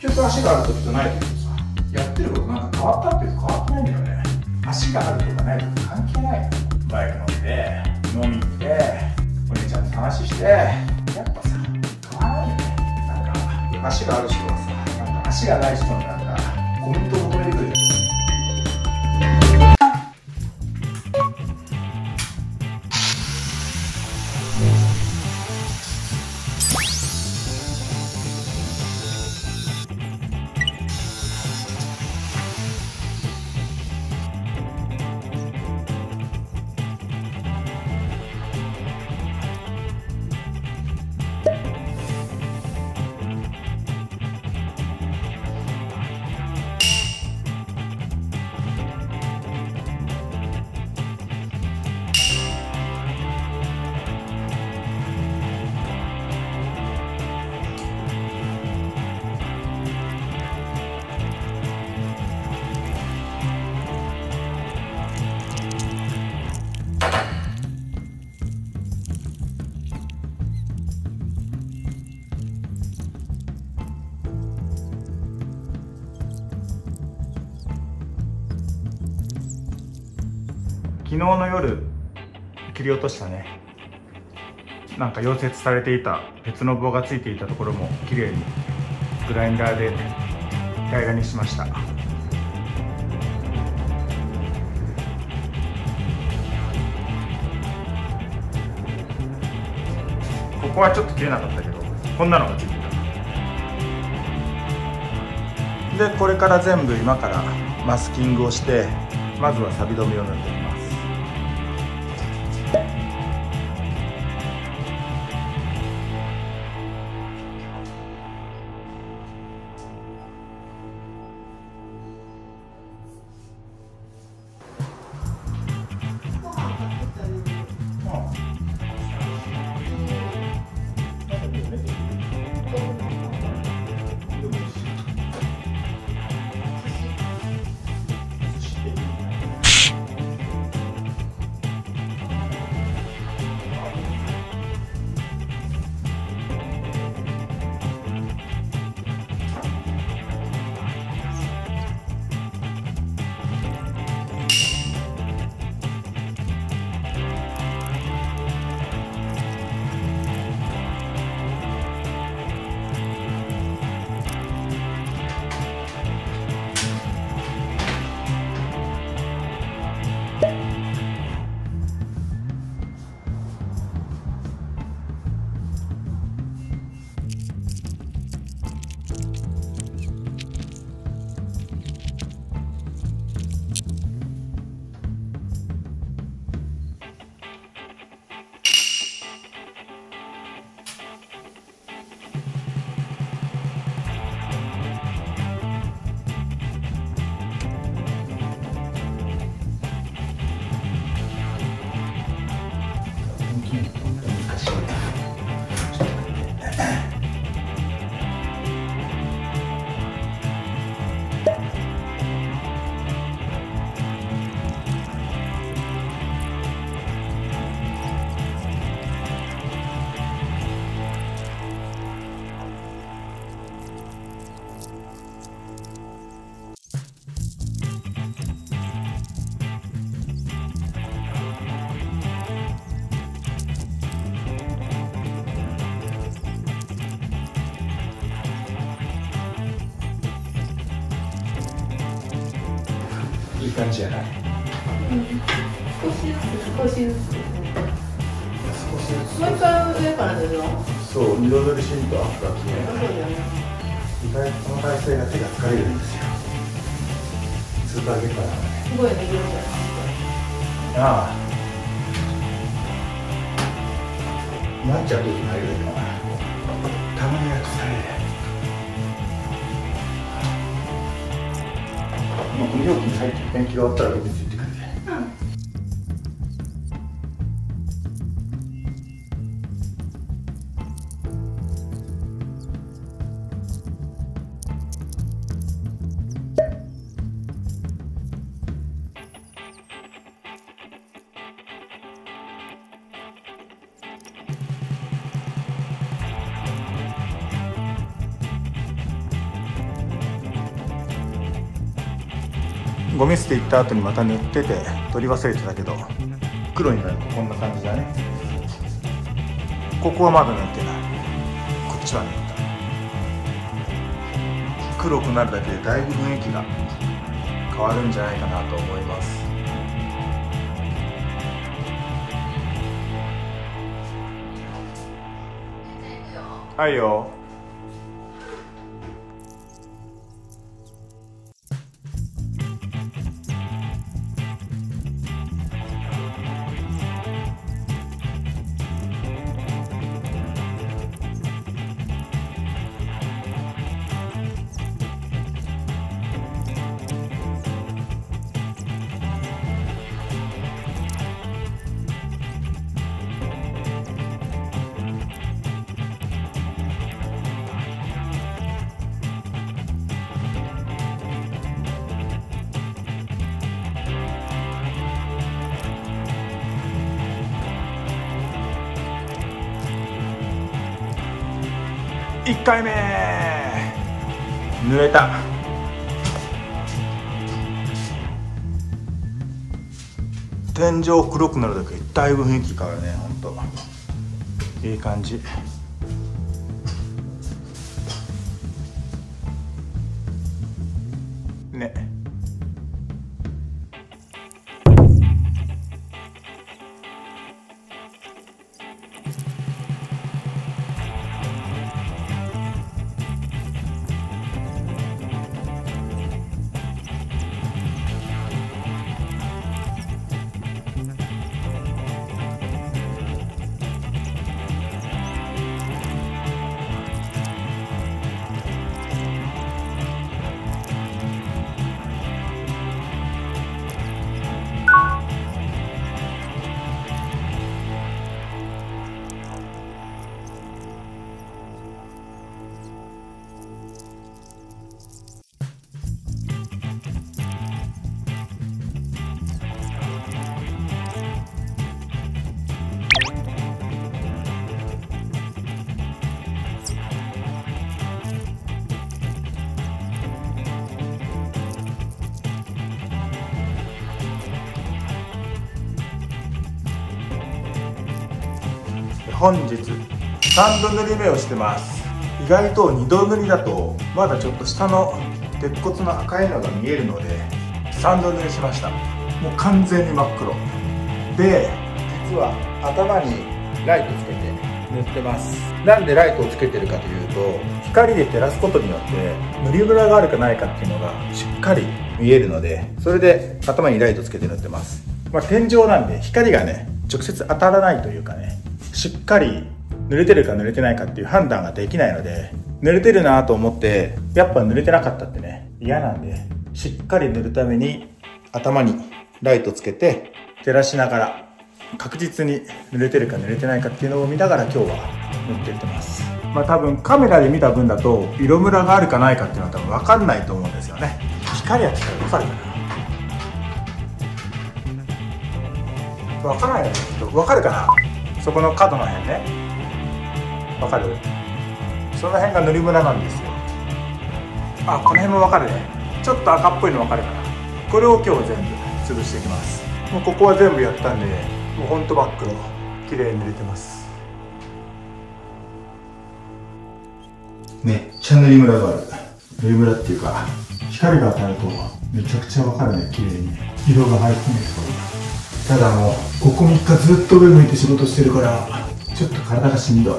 結局足がある時とない時とさやってることなん。か変わったっていうと変わってないん。だよね足があるとかないとか関係ないバイク乗って飲み行ってお姉ちゃん。と話してやっぱさ変わらないよねなん。か足がある人はさなん。か足がない人になん。かコメント昨日の夜切り落としたね。なんか溶接されていた鉄の棒がついていたところも綺麗にグラインダーで平らにしました。ここはちょっと切れなかったけどこんなのがついてた。でこれから全部今からマスキングをしてまずは錆止めを塗って。い感じじゃな。い少しずつ。少しずつ。少しずつもう一回上から塗るのそう二度塗りしんとアップが決めそうだよね意外とこの体勢が手が疲れるんですよ。ずっと上げっぱなのねすごいねああ。なっちゃう時もまあこの料金入ってペンキが終わったら僕についゴミ捨て行った後にまた塗ってて取り忘れてたけど黒になるとこんな感じだね。ここはまだ塗ってない。こっちは塗った。黒くなるだけでだいぶ雰囲気が変わるんじゃないかなと思います。はいよ。1回目。濡れた。天井黒くなるだけだいぶ雰囲気変わるねほんと。いい感じ。本日3度塗り目をしてます。意外と2度塗りだとまだちょっと下の鉄骨の赤いのが見えるので3度塗りしました。もう完全に真っ黒。で実は頭にライトつけて塗ってます。なんでライトをつけてるかというと光で照らすことによって塗りムラがあるかないかっていうのがしっかり見えるのでそれで頭にライトつけて塗ってます。まあ、天井なんで光がね直接当たらないというかねしっかり濡れてるか濡れてないかっていう判断ができないので濡れてるなと思ってやっぱ濡れてなかったってね嫌なんでしっかり塗るために頭にライトつけて照らしながら確実に濡れてるか濡れてないかっていうのを見ながら今日は塗っていってます。まあ多分カメラで見た分だと色ムラがあるかないかっていうのは多分分かんないと思うんですよね。光やってたら分かるかな。分からないよねきっと。分かるかな。そこの角の辺ね。分かる？その辺が塗りムラなんですよ。あこの辺も分かるね。ちょっと赤っぽいの分かるかな。これを今日全部潰していきます。もうここは全部やったんでもうほんと真っ黒綺麗に塗れてます。めっちゃ塗りムラがある。塗りムラっていうか光が当たるとめちゃくちゃ分かるね綺麗に。色が入ってるところただもうここ3日ずっと上向いて仕事してるからちょっと体がしんどい。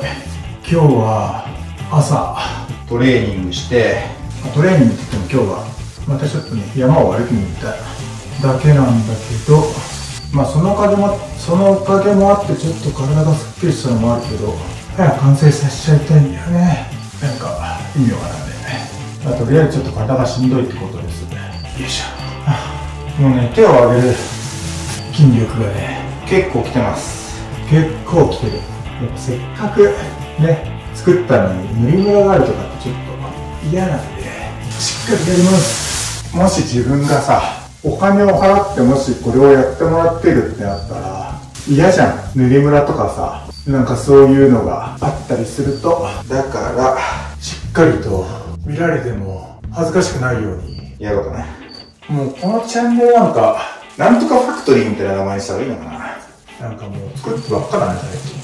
今日は朝トレーニングしてトレーニングって言っても今日はまたちょっとね山を歩きに行った。だけなんだけどまあそのおかげもそのおかげもあってちょっと体がすっきりしたのもあるけど早く完成させちゃいたいんだよね。なんか意味わからないね、まあ、とりあえずちょっと体がしんどいってことです。よいしょ。もうね手を上げる筋力がね。結構きてます。結構きてる。やっぱせっかくね作ったのに塗りムラがあるとかってちょっと嫌なんでしっかりやります。もし自分がさお金を払ってもしこれをやってもらってるってなったら嫌じゃん。塗りムラとかさなんかそういうのがあったりすると。だからしっかりと見られても恥ずかしくないように。やろうかなもうこのチャンネルなんか、なんとかファクトリーみたいな名前にした方がいいのかな。なんかもう作ってばっかだね、最近。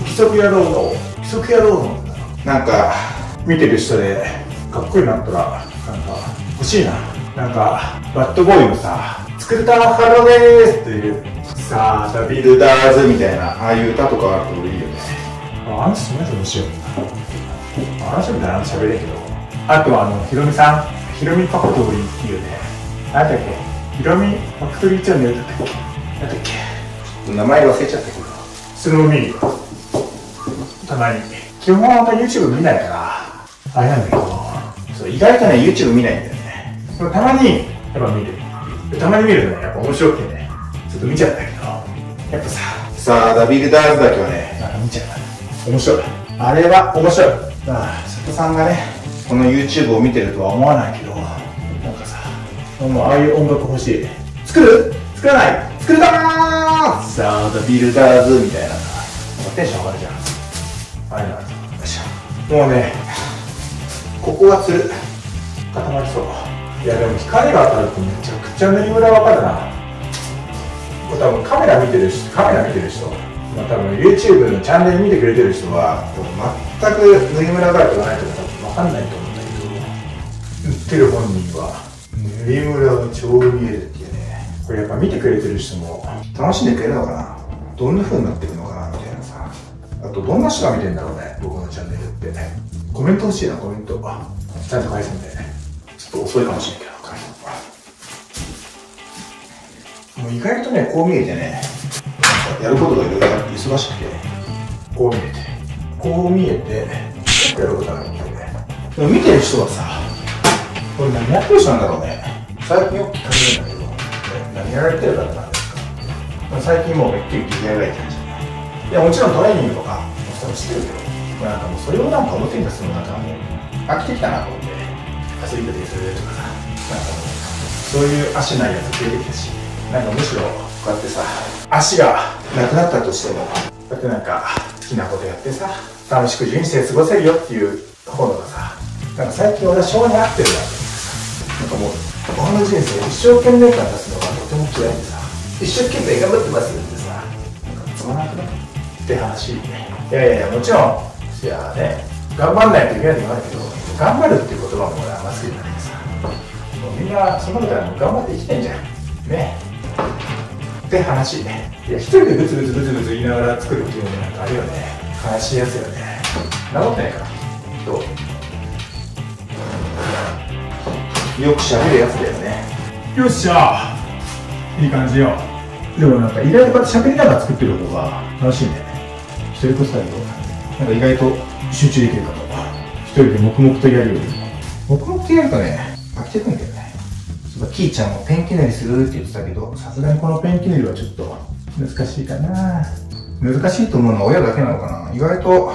規則野郎の、規則野郎の。なんか、見てる人で、かっこいいなったら、なんか、欲しいな。なんか、バッドボーイのさ、作れたハローでーすっていう、さあ、ザ・ビルダーズみたいな、ああいう歌とかあるといいよね。あ、あの人マジ面白いな。あの人みたいな話喋れんけど。あとはあの、ヒロミさん、ヒロミファクトリーっていうね、なんだっけ、ヒロミファクトリーチャンネルだった。っけなんだっけ名前忘れちゃった。けど、それも見るよ。た。まに。基本はあんま YouTube 見ないから、あれなんだけど、そう意外とね、YouTube 見ないんだよね。た。まに、やっぱ見る。た。まに見るとね、やっぱ面白くてね、ちょっと見ちゃった。けど、やっぱさ、さあ、ダビルダーズだけはね、なんか見ちゃう。面白い。あれは面白い。まあ、瀬戸さんがね、この YouTube を見てるとは思わないけど、もうああいう音楽欲しい。作る？作らない？作るだーさあ、ダビルダーズみたいなさ、テンション上がるじゃん。あれなんですよいしょもうね、ここがつる。固まりそう。いや、でも光が当たるとめちゃくちゃ塗りムラわかるな。これ多分カメラ見てる人、カメラ見てる人、まあ多分 YouTube のチャンネル見てくれてる人は、全く塗りムラがあるとかないとか多分わかんないと思うんだけど、塗ってる本人は、塗りムラが超見えるっていうね。これやっぱ見てくれてる人も楽しんでくれるのかな？どんな風になっていくのかなみたいなさ。あと、どんな人が見てんだろうね、僕のチャンネルって。コメント欲しいな、コメント。ちゃんと返すんでね。ちょっと遅いかもしれんけど、もう意外とね、こう見えてね、やることがいろいろ忙しくて、こう見えて、こう見えて、やることがあるんだよね。でも見てる人はさ、これ何やってる人なんだろうね。最近よく聞かれるんだけど、何やられてる方なんですか最近もうめっきり DIY って感じいやもちろんトレーニングとか多分してるけど、まあ、なんかもうそれをなんか表に出すのなんかもう飽きてきたなと思ってアスリートでするとかさなんかもうそういう足ないやつ出てきたしなんかむしろこうやってさ足がなくなったとしてもこうやってなんか好きなことやってさ楽しく人生過ごせるよっていう方がさなんか最近俺は性に合ってるなってなんかもうこの人生一生懸命感出すのがとても嫌いでさ一生懸命頑張ってますってさなんかつまらなくなって話いやいやいやもちろんいやね頑張んないといけないのもあるけど頑張るっていう言葉も俺あんま好きじゃないでさもうみんなそのことは頑張って生きてんじゃんねって話いや一人でブツブツブツブツ言いながら作るっていうのもなんかあるよね悲しいやつよね治ってないからどうよく喋るやつだよね。よっしゃ。いい感じよ。でもなんか意外とこうやって喋りながら作ってる方が楽しいね。一人こそだけどなんか意外と集中できるかも一人で黙々とやるより。も黙々とやるとね飽きてくんだよね。そういえばキーちゃんもペンキ塗りするって言ってたけどさすがにこのペンキ塗りはちょっと難しいかな。難しいと思うのは親だけなのかな。意外と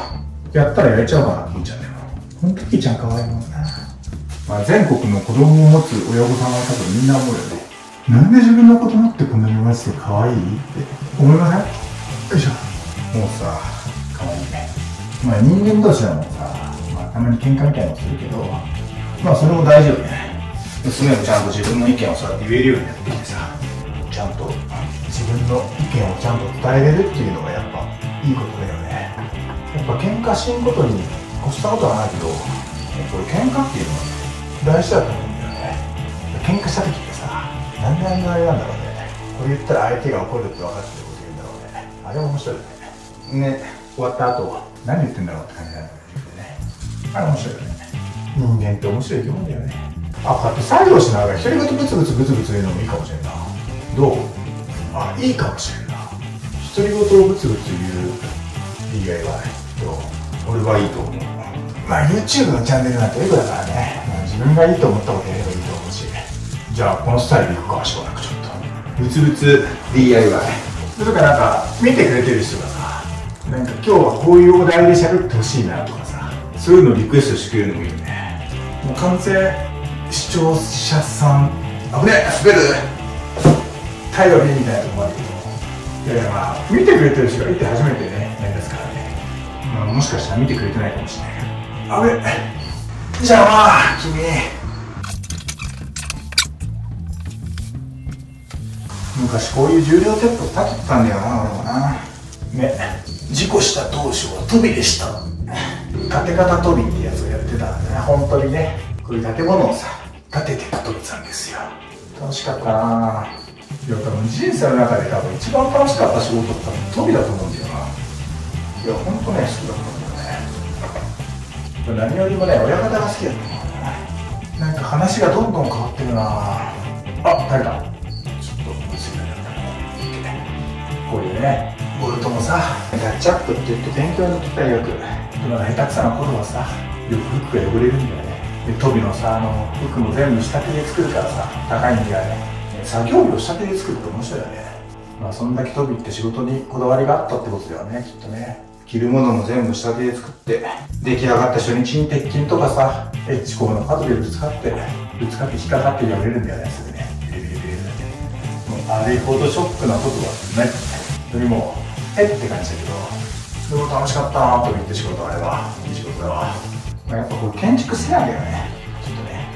やったらやれちゃうかなキーちゃんでも。ほんとキーちゃん可愛いもんなまあ、全国の子供を持つ親御さんは多分みんな思うよね。なんで自分の子供ってこんなにマジで可愛いって思いません？よいしょ。もうさ、可愛いね。まあ人間同士はもうさ、まあたまに喧嘩みたいなのするけど、まあそれも大事よね。娘もちゃんと自分の意見をそうやって言えるようになってきてさ、ちゃんと自分の意見をちゃんと伝えれるっていうのがやっぱいいことだよね。やっぱ喧嘩しんことに越したことはないけど、これ喧嘩っていうのはね、大事だと思うんだよね。喧嘩した時ってさなんであんなあれなんだろうね。これ言ったら相手が怒るって分かってること言うんだろうね。あれ面白いよね。ね。終わった後何言ってんだろうって感じなんだよね。あれ面白いよね。人間って面白い生き物だよね。あこうやって作業しながら独り言ブツブツブツブツ言うのもいいかもしれんな。どう？あいいかもしれんな。独り言をブツブツ言う DIY と。俺はいいと思う。まあ YouTube のチャンネルなんてエゴだからね、まあ、自分がいいと思ったことやればいいと思うし。じゃあこのスタイルでいくかしばらくちょっと。ブツブツ DIY それからなんか見てくれてる人がさなんか今日はこういうお題で喋ってほしいなとかさそういうのリクエストしてくれるのもいいよね。もう完全視聴者さん。危ねえ滑る。頼りみたいなとこあるけどいやいやまあ見てくれてる人がいて初めてねなんですからね、まあ、もしかしたら見てくれてないかもしれないけど。あべじゃあまあ君。昔こういう重量鉄砲立ててたんだよな俺もな。ね。事故した当初は飛びでした。立て方飛びってやつをやってたんだね本当にね。こういう建物をさ建ててく飛びたんですよ。楽しかったな。いや多分人生の中で多分一番楽しかった仕事って飛びだと思うんだよな。いや本当ね好きだった何よりもね親方が好きだったなんか話がどんどん変わってるな。あ誰かちょっと娘がこういうね。ボルトもさキャッチアップって言って勉強に来たよくでも下手くそな頃はさよく服が汚れるんだよね。でトビのさあの服も全部仕立てで作るからさ高いんだよね。作業着を仕立てで作るって面白いよね。まあそんだけトビって仕事にこだわりがあったってことだよねきっとね。着るものも全部仕立てで作って出来上がった初日に鉄筋とかさエッチコムの角でぶつかってぶつかって引っかかって破れるんだよねすぐね。ビリビリビリだけもうあれほどショックなことはない。それもえって感じだけどそれも楽しかったなと言って仕事あればいい仕事だわ、まあ、やっぱこう建築せなんだよね。ちょっとね。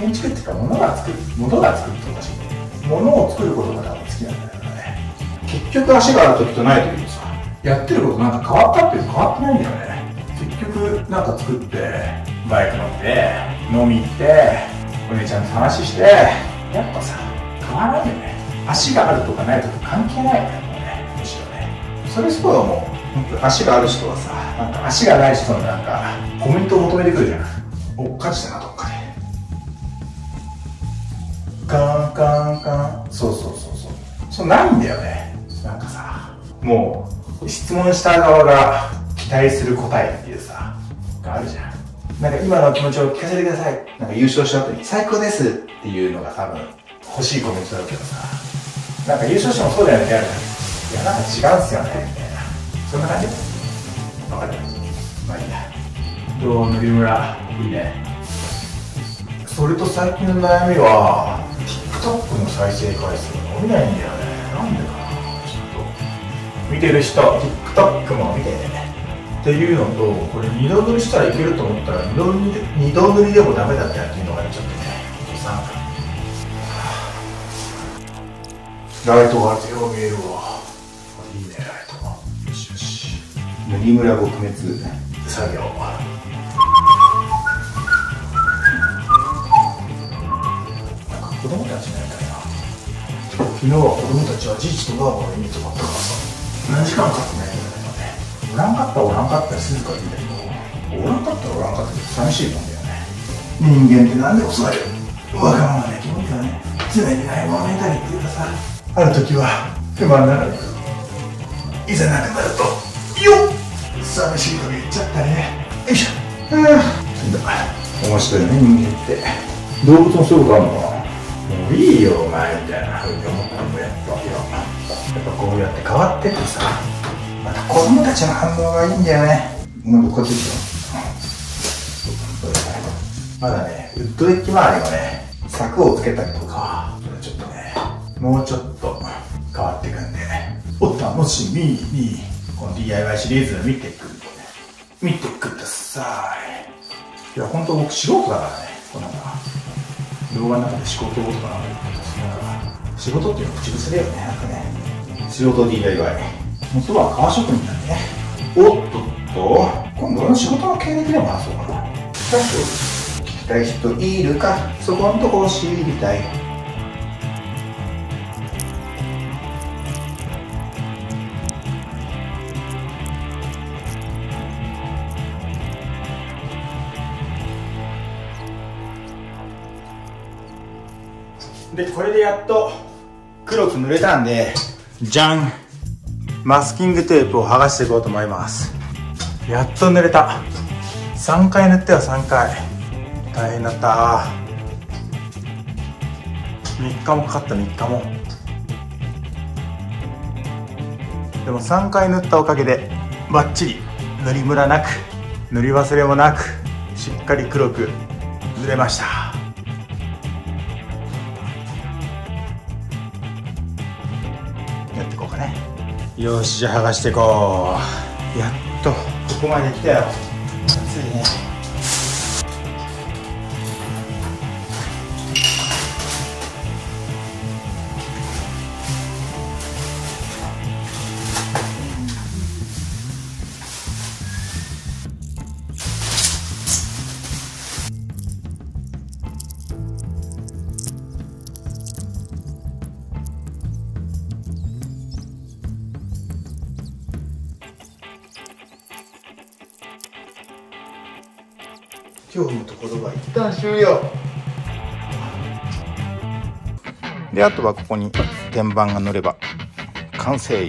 建築っていうか物が作る物が作るっておかしいね。物を作ることが多分好きなんだよね。結局足がある時とない時にさやってることなんか変わったっていうか変わってないんだよね。局なんか作ってバイク乗って飲み行ってお姉ちゃんと話してやっぱさ変わらないよね。足があるとかないとか関係ないよねもうねむしろね。それすごい思う足がある人はさなんか足がない人のなんかコメントを求めてくるじゃん。おっかちだなどっかで。カンカンカン。そうそうそうそう。そうないんだよね。なんかさもう質問した側が期待する答えっていう。があるじゃん。なんか今の気持ちを聞かせてください。なんか優勝した後に最高ですっていうのが多分欲しいコメントだけどさなんか優勝してもそうだよねってあるいやなんか違うんすよねみたいな。そんな感じ？わかる。まあいいや。どう塗り村。いいね。それと最近の悩みは TikTok の再生回数が伸びないんだよね。なんでかなちょっと。見てる人 TikTok も見てねっていうのとこれ二度塗りしたらいけると思ったら二度塗り二度塗りでもダメだったっていうのがねちょっとねさライトがあってよう見えるわ。いいねライト。よしよし塗りムラ撲滅作業。なんか子供たちみたいな昨日は子供たちはじいちとばあばの家に泊まったからさ何時間かかってねおらんかったらおらんかったら静かでいいんだけどおらんかったらおらんかったら寂しいもんだよね人間ってなんで遅いわがままな気持ちがね常にないものねたりっていうかさある時は不満なのにいざなくなるとよっ寂しいと言っちゃったねよいしょうん面白いね人間って動物もそういうことあるのかなもういいよお前みたいなふうに思ったのもやっぱやっぱこうやって変わってってさ子供たちの反応がいいんだよね。なんかこっちまだねウッドデッキ周りはね柵をつけたりとかちょっとねもうちょっと変わっていくんでお楽しみに。この DIY シリーズ見てく見てください。いや本当僕素人だからねこんか動画の中で仕事とかなんか仕事っていうのは口癖だよねなんかね。仕事 DIY 元は革職人なんでね。おっとっと。今度俺の仕事の経歴でも話そうかな。聞きたい人いるか？そこのところ知りたい。でこれでやっと黒く塗れたんでじゃんマスキングテープを剥がしていこうと思います。やっと塗れた。3回塗ったよ3回。大変だった。3日もかかった3日も。でも3回塗ったおかげでバッチリ塗りムラなく塗り忘れもなくしっかり黒く塗れました。よしじゃあ剥がしていこう。やっとここまで来たよ。暑いね。であとはここに天板が乗れば完成。